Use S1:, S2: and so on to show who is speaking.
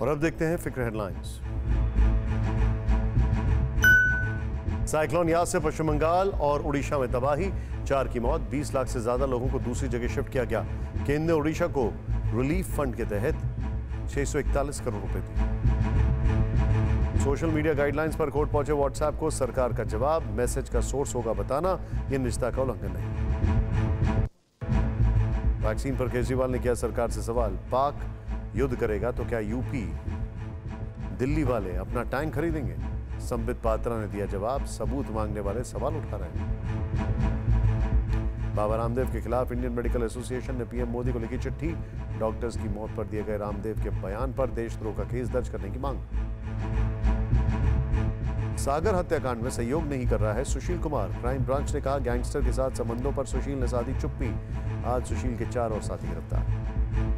S1: और अब देखते हैं फ़िक्र हेडलाइंस साइक्लोन याद से पश्चिम बंगाल और उड़ीसा में तबाही. चार की मौत 20 लाख से ज़्यादा लोगों को दूसरी जगह शिफ्ट किया गया। केंद्र ने उड़ीसा को रिलीफ फंड के तहत 641 करोड़ रुपए दिए। सोशल मीडिया गाइडलाइंस पर कोर्ट पहुँचे व्हाट्सएप को, सरकार का जवाब, मैसेज का सोर्स होगा बताना, ये निजता का उल्लंघन नहीं वैक्सीन पर केजरीवाल ने किया सरकार से सवाल, पाक युद्ध करेगा तो क्या यूपी दिल्ली वाले अपना टैंक खरीदेंगे? संबित पात्रा ने दिया जवाब, सबूत मांगने वाले सवाल उठा रहे हैं। बाबा रामदेव के खिलाफ इंडियन मेडिकल एसोसिएशन ने पीएम मोदी को लिखी चिट्ठी। डॉक्टर्स की मौत पर दिए गए रामदेव के बयान पर देशद्रोह का केस दर्ज करने की मांग। सागर हत्याकांड में सहयोग नहीं कर रहा है सुशील कुमार। क्राइम ब्रांच ने कहा, गैंगस्टर के साथ संबंधों पर सुशील ने साधी चुप्पी। आज सुशील के चार और साथी गिरफ़्तार।